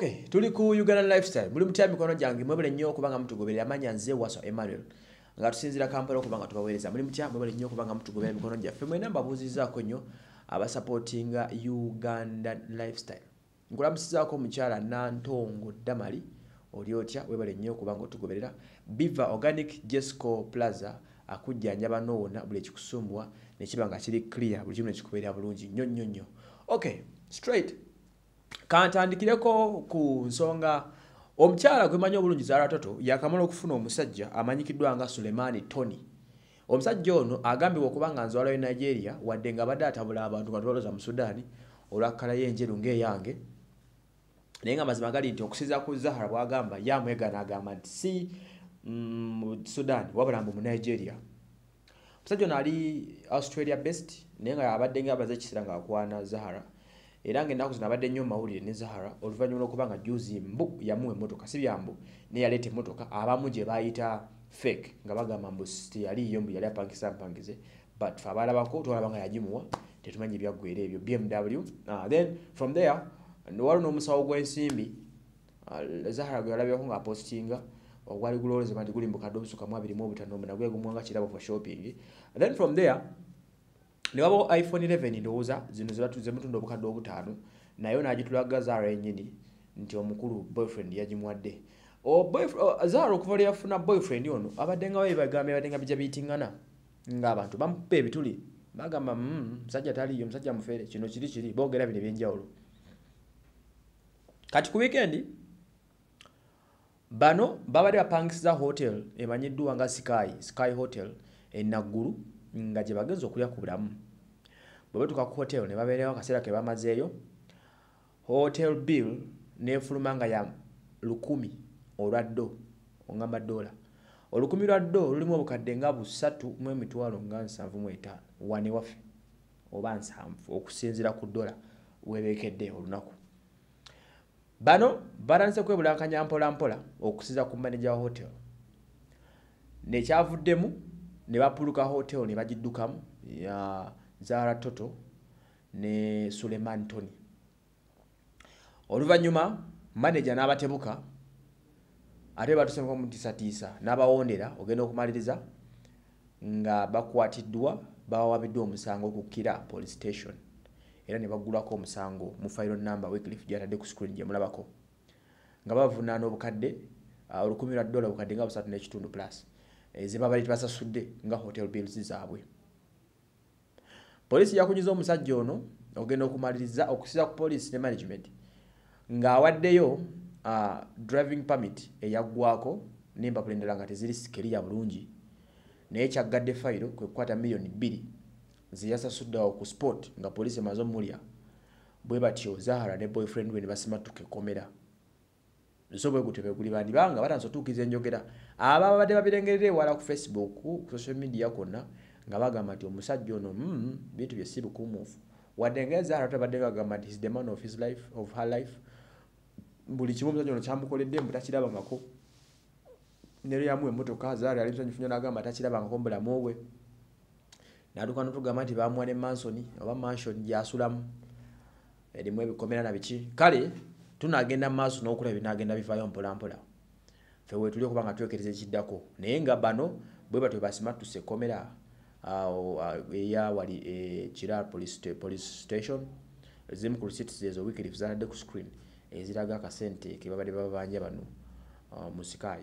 okay tuli ku uganda lifestyle. Muli mutya mikono gyange mwebale nnyo okubanga mutugoberera amanya nze waso emmanuel nga tusinzira kampala okubanga tubaweereza. Muli mutya mwebale nnyo okubanga mutugoberera mikono gyaffe mwena mbabuuzizaako nnyo abasapootinga uganda lifestyle. Nkulamusizaako omukyala nantongo damali oli otya webale nnyo okubanga otugoberera. Biva organic jesco plaza akujjanjaba noona buli ekikusumbwa nekiba nga kiri clear buli kimu nekikubeerera bulungi nnyo nnyo nnyo. Okay straight kantandikireko ku nsonga omukyala gwemanyi obulungi zaala toto yakamala okufuna omusajja amanyikiddwa nga sulemaani tony. Omusajja ono agambibwa okuba nga nzwalayo nigeria wadde nga badde atabula abantu nga tubaloza mu sudaani olwakkala y'enjeru ng'eyange. Naye nga mazima gali nti okusinza ku zahara bwagamba yamwegana agamba nti si mu mm, sudan wabula mbu mu nigeria. Omusajja ono ali australia best naye nga abadde nga abaze ekiseera nga akwana zahara era ngaennaku zino abadde nnyo mawulire ne zahara oluvannyuma lw'okuba nga juzi mbu yamuwa emmotoka si byambu naye yaleeta emmotoka abamu gye bayita fake nga bagamba mbu teyaliiyo mbu yali apangisa mpangize but fe abalabako twalaba nga yagimuwa tetumanyi ebyaggwera ebyo bmw uh, then from there waliwo n'omusawo gw'ensimbi uh, zahara gwe yalabyeko nga apostinga ogwali gulowolezebwa nti guli mu kadde obusukamu abiri mu obutano nagwe gumuwanga kirabo for shopping. Then from there ne wabawo iphone 11 ndowooza zino zemutunda obukadde obutaano naye n'agitulaga zara enyini nti omukulu boyfriend yagimuwadde. Zara okuva lwe yafuna boyfriend ono abadde nga webagambe abadde nga bijja biyitingana ngaabantu bamupa ebituli bagamba musajja taliyo musajja mufere kino kiri kiri boogera bino ebyenjawulo. Kati ku weekend bano babadde bapangisiza hotel emanyiddwa nga sky sky hotel enaggulu nga gye bagenza okulya ku bulamu. Bwe batuuka ku hotel ne babeerawo akaseera ke bamazeeyo hotel bill neefuluma nga ya lukumi olwa ddo oŋŋamba dola olukumi lwa ddo lulimu obukadde nga busatu mu emitwalo nga nsanvu mu etaano wane waffe oba nsanvu okusinziira ku dola webeekedde olunaku. Bano batandise kwebulankanya mpola mpola okusinza ku manager wa hotel. Nekyavuddemu ne bapuluka hotel ne bagiddukamu ya zara toto ne suleman tony. Oluvannyuma manager n'abatebuka ate batusemeko mutiisatiisa n'abawondera ogenda okumaliriza nga bakwatiddwa bawawabiddwa omusango ku kira police station. Era ne baggulako omusango mu file number wyclif gyatadde ku screen gye mulabako. Nga bavunaana obukadde olukumi lwa dola obukadde nga busatu n'ekitundu plus ezibabali tibasasudde nga hotel bills zaabwe. Poliisi yakunyiza omusajja ono ogenda okumaliriza okusiza ku poliisi ne management ng'awaddeyo uh, driving permit eyaggwako n'empapula endala nga teziri sikeriya bulungi. Naye kyaggadde fayiro kwe kukwata miliyoni bbiri zeyasasuddewo ku sport nga poliisi emaze omulya bwe batyo zahara ne boyfriend we ne basimatuka ekomera so bwe gutyo beguli bandibanga batanza otuukiriza enjogera. Aba babadde babirengerera ewala ku facebook ku social media kwonna nga bagamba nti omusajja ono mm, bintu bye si bukumuufu. Wadde nga zahara tabadde bagamba nti is the man of his life of her life. Buli kimu omusajja ono kyamukoledde mbu takirabangako. Nero yamuwa emmotoka zahara yali musanyufu nnyo n'agamba takirabangako mu bulamu bwe. Natuka notugamba nti bamuwa ne mansoni oba mansion gyasulamu. Erimu ebikomera na biki. Kale tunagenda maaso n'okulaba binagenda bivaayo mpolampola. Fe wetuli okuba nga twekereza ekiddako naye nga bano bwe batwe basimatuse ekomera eya wali ekira police station. Zimu ku receipts ezo weekly zanadde ku screen eziraga akasente ke babadde babanja bano mu sikayi